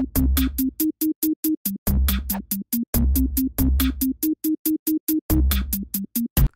Thank you.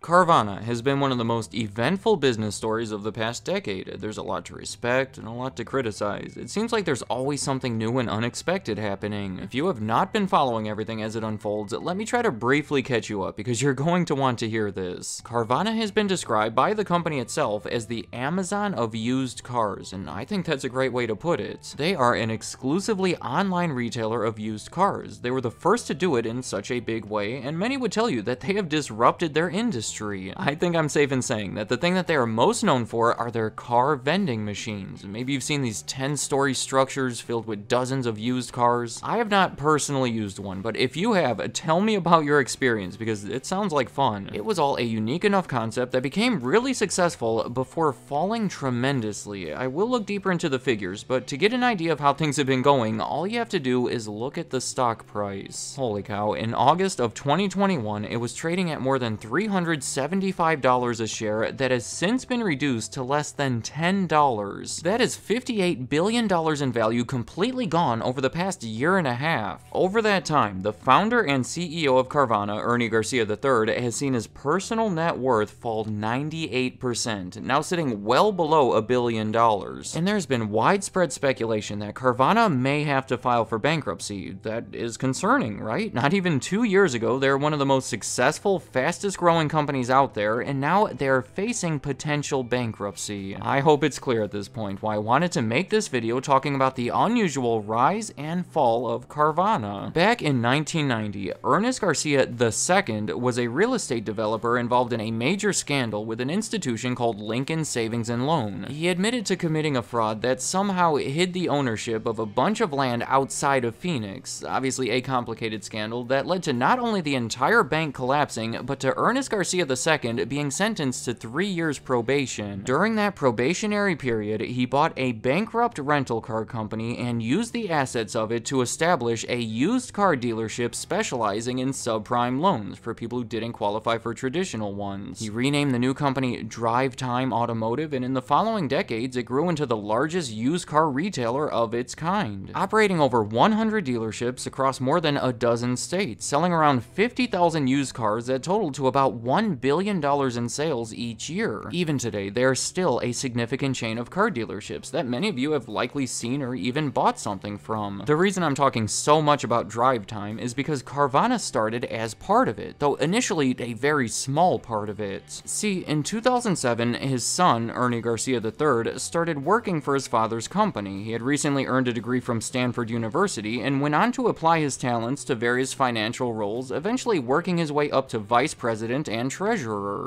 Carvana has been one of the most eventful business stories of the past decade. There's a lot to respect and a lot to criticize. It seems like there's always something new and unexpected happening. If you have not been following everything as it unfolds, let me try to briefly catch you up because you're going to want to hear this. Carvana has been described by the company itself as the Amazon of used cars, and I think that's a great way to put it. They are an exclusively online retailer of used cars. They were the first to do it in such a big way, and many would tell you that they have disrupted their industry I think I'm safe in saying that the thing that they are most known for are their car vending machines. Maybe you've seen these 10-story structures filled with dozens of used cars. I have not personally used one, but if you have, tell me about your experience because it sounds like fun. It was all a unique enough concept that became really successful before falling tremendously. I will look deeper into the figures, but to get an idea of how things have been going, all you have to do is look at the stock price. Holy cow, in August of 2021, it was trading at more than 300 $75 a share that has since been reduced to less than $10. That is $58 billion in value completely gone over the past year and a half. Over that time, the founder and CEO of Carvana, Ernie Garcia III, has seen his personal net worth fall 98%, now sitting well below a billion dollars. And there's been widespread speculation that Carvana may have to file for bankruptcy. That is concerning, right? Not even two years ago, they're one of the most successful, fastest growing companies companies out there, and now they're facing potential bankruptcy. I hope it's clear at this point why I wanted to make this video talking about the unusual rise and fall of Carvana. Back in 1990, Ernest Garcia II was a real estate developer involved in a major scandal with an institution called Lincoln Savings and Loan. He admitted to committing a fraud that somehow hid the ownership of a bunch of land outside of Phoenix, obviously a complicated scandal that led to not only the entire bank collapsing, but to Ernest Garcia II being sentenced to three years probation. During that probationary period, he bought a bankrupt rental car company and used the assets of it to establish a used car dealership specializing in subprime loans for people who didn't qualify for traditional ones. He renamed the new company Drive Time Automotive, and in the following decades, it grew into the largest used car retailer of its kind, operating over 100 dealerships across more than a dozen states, selling around 50,000 used cars that totaled to about 1 billion in sales each year. Even today, they are still a significant chain of car dealerships that many of you have likely seen or even bought something from. The reason I'm talking so much about drive time is because Carvana started as part of it, though initially a very small part of it. See, in 2007, his son, Ernie Garcia III, started working for his father's company. He had recently earned a degree from Stanford University and went on to apply his talents to various financial roles, eventually working his way up to vice president and.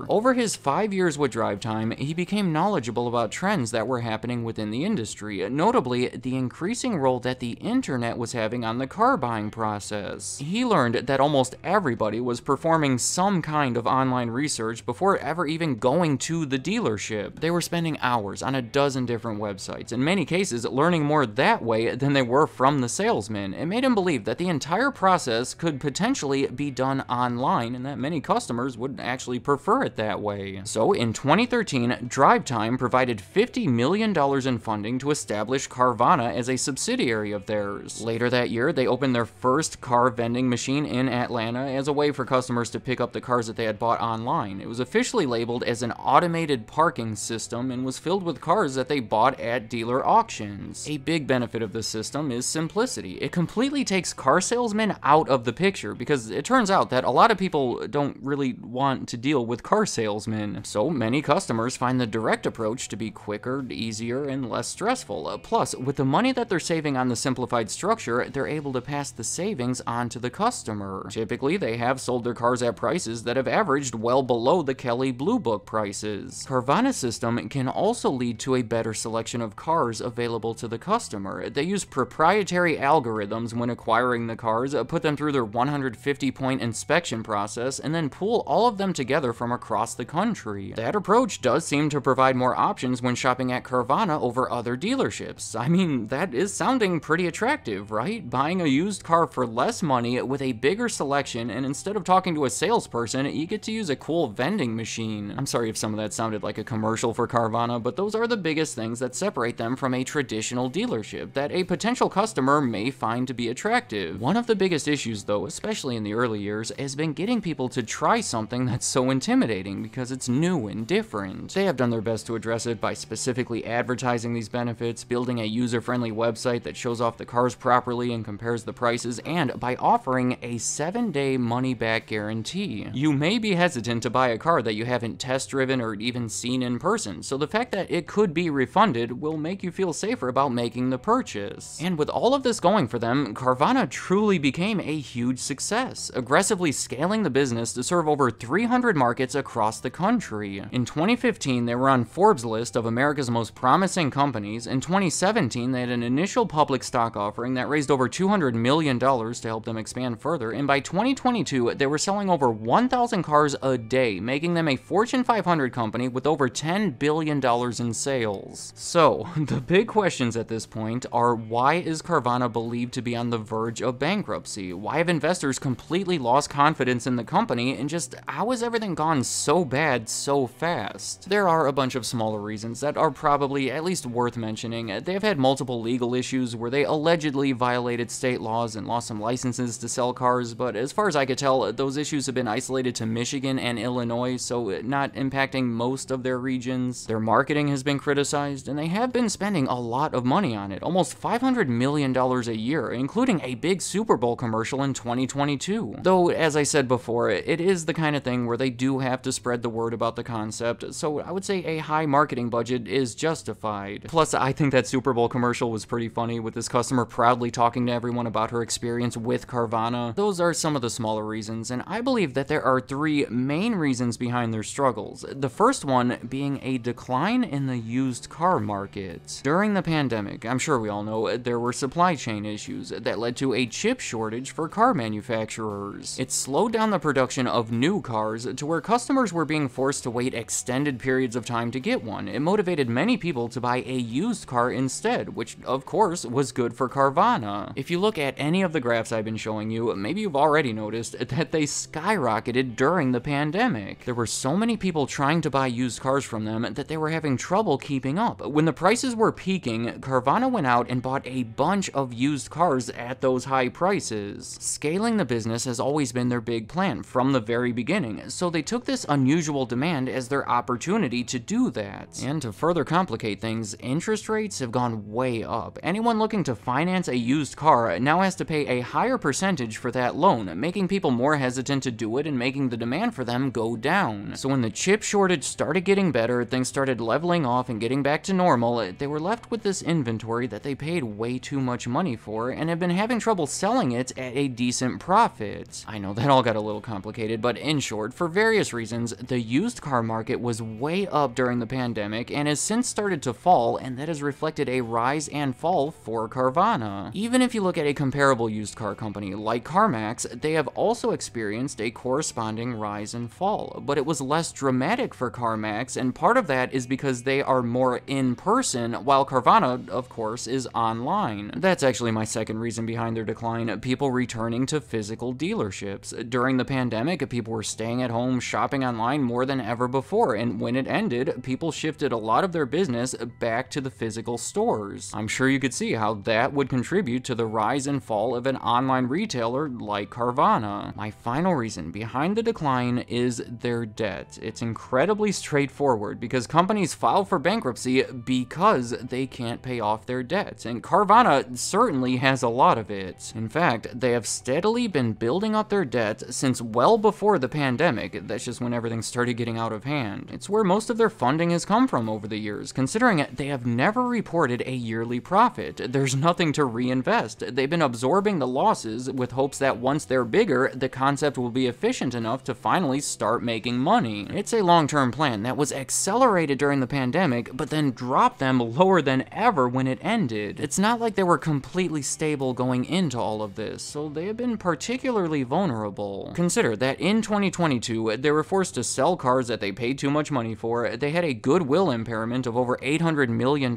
Over his five years with Drive Time, he became knowledgeable about trends that were happening within the industry, notably the increasing role that the internet was having on the car buying process. He learned that almost everybody was performing some kind of online research before ever even going to the dealership. They were spending hours on a dozen different websites, in many cases learning more that way than they were from the salesman. It made him believe that the entire process could potentially be done online and that many customers would actually actually prefer it that way. So in 2013, Drive Time provided $50 million in funding to establish Carvana as a subsidiary of theirs. Later that year, they opened their first car vending machine in Atlanta as a way for customers to pick up the cars that they had bought online. It was officially labeled as an automated parking system and was filled with cars that they bought at dealer auctions. A big benefit of the system is simplicity. It completely takes car salesmen out of the picture because it turns out that a lot of people don't really want to deal with car salesmen, so many customers find the direct approach to be quicker, easier, and less stressful. Uh, plus, with the money that they're saving on the simplified structure, they're able to pass the savings on to the customer. Typically, they have sold their cars at prices that have averaged well below the Kelley Blue Book prices. Carvana's system can also lead to a better selection of cars available to the customer. They use proprietary algorithms when acquiring the cars, uh, put them through their 150 point inspection process, and then pool all of them together from across the country. That approach does seem to provide more options when shopping at Carvana over other dealerships. I mean, that is sounding pretty attractive, right? Buying a used car for less money with a bigger selection, and instead of talking to a salesperson, you get to use a cool vending machine. I'm sorry if some of that sounded like a commercial for Carvana, but those are the biggest things that separate them from a traditional dealership that a potential customer may find to be attractive. One of the biggest issues, though, especially in the early years, has been getting people to try something that's so intimidating because it's new and different. They have done their best to address it by specifically advertising these benefits, building a user-friendly website that shows off the cars properly and compares the prices, and by offering a 7-day money-back guarantee. You may be hesitant to buy a car that you haven't test-driven or even seen in person, so the fact that it could be refunded will make you feel safer about making the purchase. And with all of this going for them, Carvana truly became a huge success, aggressively scaling the business to serve over 300 markets across the country. In 2015, they were on Forbes' list of America's most promising companies. In 2017, they had an initial public stock offering that raised over $200 million to help them expand further, and by 2022, they were selling over 1,000 cars a day, making them a Fortune 500 company with over $10 billion in sales. So, the big questions at this point are why is Carvana believed to be on the verge of bankruptcy? Why have investors completely lost confidence in the company, and just how has everything gone so bad so fast? There are a bunch of smaller reasons that are probably at least worth mentioning. They have had multiple legal issues where they allegedly violated state laws and lost some licenses to sell cars, but as far as I could tell, those issues have been isolated to Michigan and Illinois, so not impacting most of their regions. Their marketing has been criticized, and they have been spending a lot of money on it, almost $500 million a year, including a big Super Bowl commercial in 2022. Though, as I said before, it is the kind of thing where they do have to spread the word about the concept, so I would say a high marketing budget is justified. Plus, I think that Super Bowl commercial was pretty funny, with this customer proudly talking to everyone about her experience with Carvana. Those are some of the smaller reasons, and I believe that there are three main reasons behind their struggles. The first one being a decline in the used car market. During the pandemic, I'm sure we all know, there were supply chain issues that led to a chip shortage for car manufacturers. It slowed down the production of new cars to where customers were being forced to wait extended periods of time to get one. It motivated many people to buy a used car instead, which of course was good for Carvana. If you look at any of the graphs I've been showing you, maybe you've already noticed that they skyrocketed during the pandemic. There were so many people trying to buy used cars from them that they were having trouble keeping up. When the prices were peaking, Carvana went out and bought a bunch of used cars at those high prices. Scaling the business has always been their big plan from the very beginning, so they took this unusual demand as their opportunity to do that. And to further complicate things, interest rates have gone way up. Anyone looking to finance a used car now has to pay a higher percentage for that loan, making people more hesitant to do it and making the demand for them go down. So when the chip shortage started getting better, things started leveling off and getting back to normal, they were left with this inventory that they paid way too much money for and have been having trouble selling it at a decent profit. I know that all got a little complicated, but in short, for various reasons, the used car market was way up during the pandemic and has since started to fall, and that has reflected a rise and fall for Carvana. Even if you look at a comparable used car company like CarMax, they have also experienced a corresponding rise and fall, but it was less dramatic for CarMax, and part of that is because they are more in person, while Carvana, of course, is online. That's actually my second reason behind their decline people returning to physical dealerships. During the pandemic, people were staying at home, shopping online more than ever before, and when it ended, people shifted a lot of their business back to the physical stores. I'm sure you could see how that would contribute to the rise and fall of an online retailer like Carvana. My final reason behind the decline is their debt. It's incredibly straightforward because companies file for bankruptcy because they can't pay off their debts, and Carvana certainly has a lot of it. In fact, they have steadily been building up their debt since well before the pandemic, that's just when everything started getting out of hand. It's where most of their funding has come from over the years, considering they have never reported a yearly profit. There's nothing to reinvest. They've been absorbing the losses with hopes that once they're bigger, the concept will be efficient enough to finally start making money. It's a long-term plan that was accelerated during the pandemic, but then dropped them lower than ever when it ended. It's not like they were completely stable going into all of this, so they have been particularly vulnerable. Consider that in 2022, to. They were forced to sell cars that they paid too much money for. They had a goodwill impairment of over $800 million.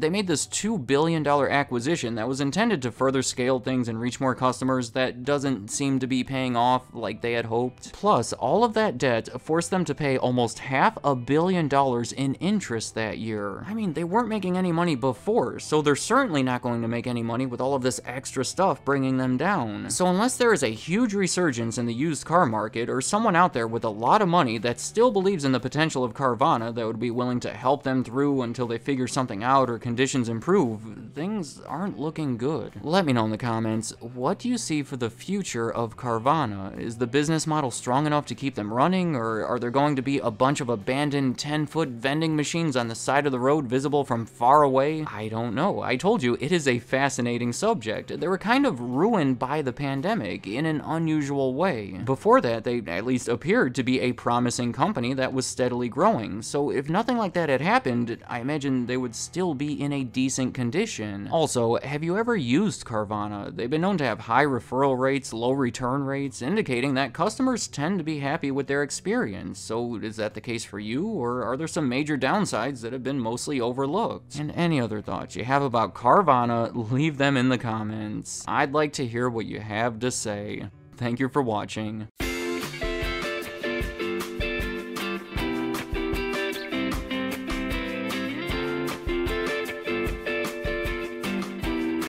They made this $2 billion acquisition that was intended to further scale things and reach more customers that doesn't seem to be paying off like they had hoped. Plus, all of that debt forced them to pay almost half a billion dollars in interest that year. I mean, they weren't making any money before, so they're certainly not going to make any money with all of this extra stuff bringing them down. So unless there is a huge resurgence in the used car market, or someone out there with a lot of money that still believes in the potential of Carvana that would be willing to help them through until they figure something out or conditions improve, things aren't looking good. Let me know in the comments, what do you see for the future of Carvana? Is the business model strong enough to keep them running, or are there going to be a bunch of abandoned 10-foot vending machines on the side of the road visible from far away? I don't know. I told you, it is a fascinating subject. They were kind of ruined by the pandemic in an unusual way. Before that, they at least appeared to be a promising company that was steadily growing, so if nothing like that had happened, I imagine they would still be in a decent condition. Also, have you ever used Carvana? They've been known to have high referral rates, low return rates, indicating that customers tend to be happy with their experience. So is that the case for you, or are there some major downsides that have been mostly overlooked? And any other thoughts you have about Carvana, leave them in the comments. I'd like to hear what you have to say. Thank you for watching.